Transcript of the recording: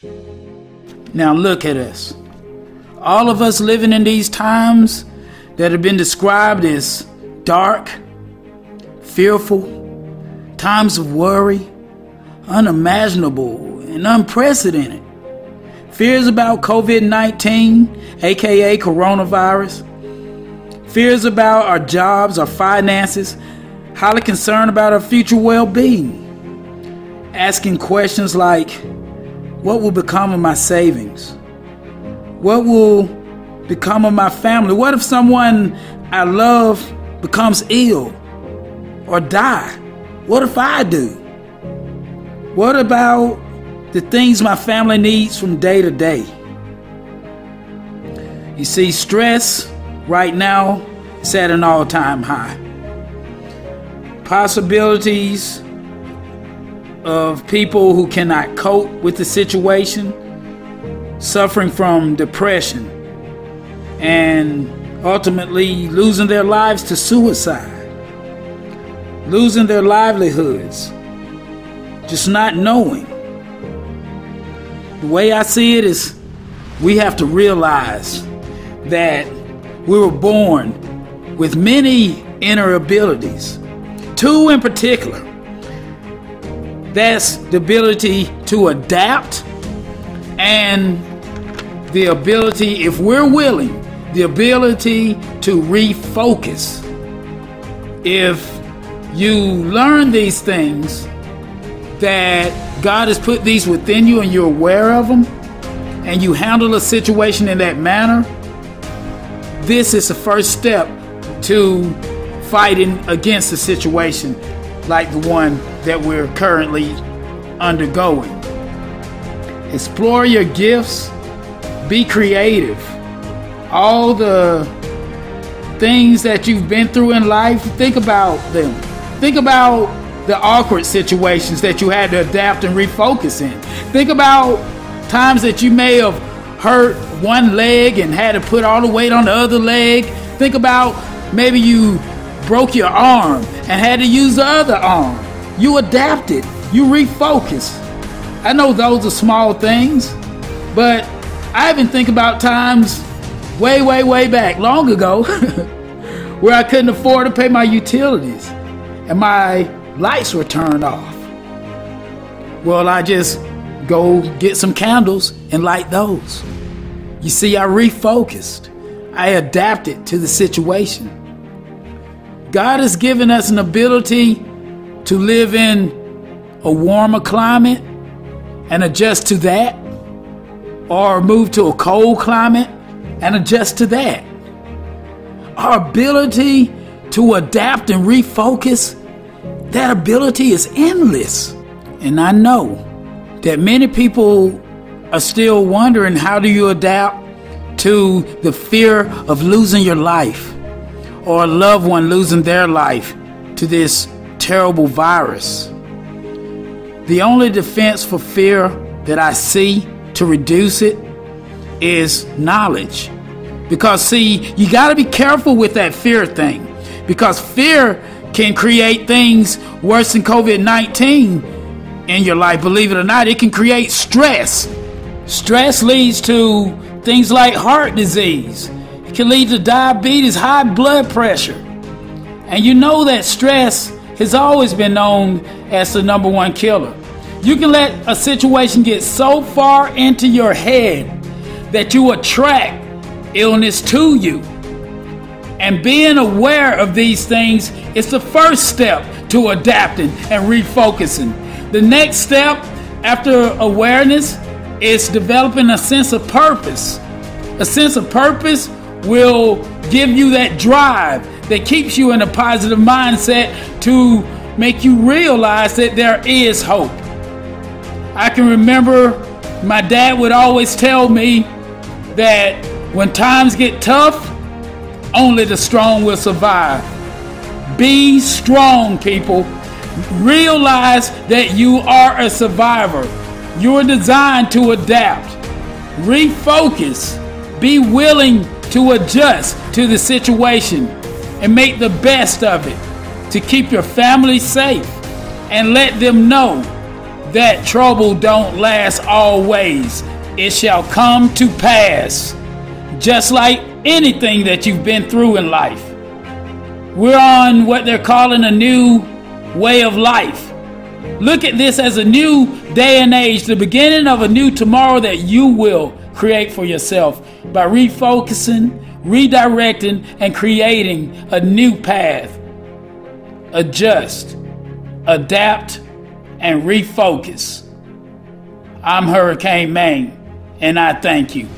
Now look at us. All of us living in these times that have been described as dark, fearful, times of worry, unimaginable, and unprecedented. Fears about COVID 19, aka coronavirus. Fears about our jobs, our finances, highly concerned about our future well being. Asking questions like what will become of my savings? What will become of my family? What if someone I love becomes ill or die? What if I do? What about the things my family needs from day to day? You see, stress right now is at an all time high. Possibilities of people who cannot cope with the situation, suffering from depression, and ultimately losing their lives to suicide, losing their livelihoods, just not knowing. The way I see it is we have to realize that we were born with many inner abilities, two in particular that's the ability to adapt and the ability, if we're willing, the ability to refocus. If you learn these things, that God has put these within you and you're aware of them, and you handle a situation in that manner, this is the first step to fighting against the situation like the one that we're currently undergoing. Explore your gifts, be creative. All the things that you've been through in life, think about them. Think about the awkward situations that you had to adapt and refocus in. Think about times that you may have hurt one leg and had to put all the weight on the other leg. Think about maybe you broke your arm and had to use the other arm. You adapted, you refocused. I know those are small things, but I even think about times way, way, way back, long ago, where I couldn't afford to pay my utilities and my lights were turned off. Well, I just go get some candles and light those. You see, I refocused. I adapted to the situation. God has given us an ability to live in a warmer climate and adjust to that, or move to a cold climate and adjust to that. Our ability to adapt and refocus, that ability is endless. And I know that many people are still wondering how do you adapt to the fear of losing your life or a loved one losing their life to this terrible virus. The only defense for fear that I see to reduce it is knowledge. Because, see, you got to be careful with that fear thing. Because fear can create things worse than COVID 19 in your life. Believe it or not, it can create stress. Stress leads to things like heart disease, it can lead to diabetes, high blood pressure. And you know that stress has always been known as the number one killer. You can let a situation get so far into your head that you attract illness to you. And being aware of these things is the first step to adapting and refocusing. The next step after awareness is developing a sense of purpose. A sense of purpose will give you that drive that keeps you in a positive mindset to make you realize that there is hope. I can remember my dad would always tell me that when times get tough, only the strong will survive. Be strong, people. Realize that you are a survivor. You're designed to adapt. Refocus. Be willing to adjust to the situation and make the best of it to keep your family safe and let them know that trouble don't last always it shall come to pass. Just like anything that you've been through in life. We're on what they're calling a new way of life. Look at this as a new day and age, the beginning of a new tomorrow that you will create for yourself by refocusing, redirecting, and creating a new path. Adjust, adapt, and refocus. I'm Hurricane Main, and I thank you.